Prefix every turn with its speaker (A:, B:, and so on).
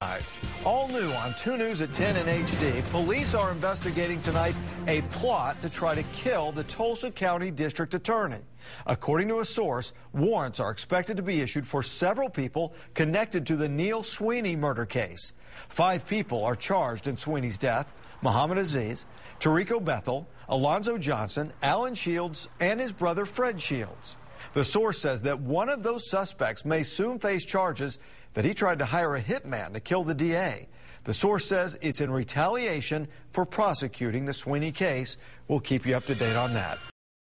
A: Tonight. All new on 2 News at 10 and HD, police are investigating tonight a plot to try to kill the Tulsa County District Attorney. According to a source, warrants are expected to be issued for several people connected to the Neil Sweeney murder case. Five people are charged in Sweeney's death Muhammad Aziz, Tarico Bethel, Alonzo Johnson, Alan Shields, and his brother Fred Shields. The source says that one of those suspects may soon face charges that he tried to hire a hitman to kill the DA. The source says it's in retaliation for prosecuting the Sweeney case. We'll keep you up to date on that.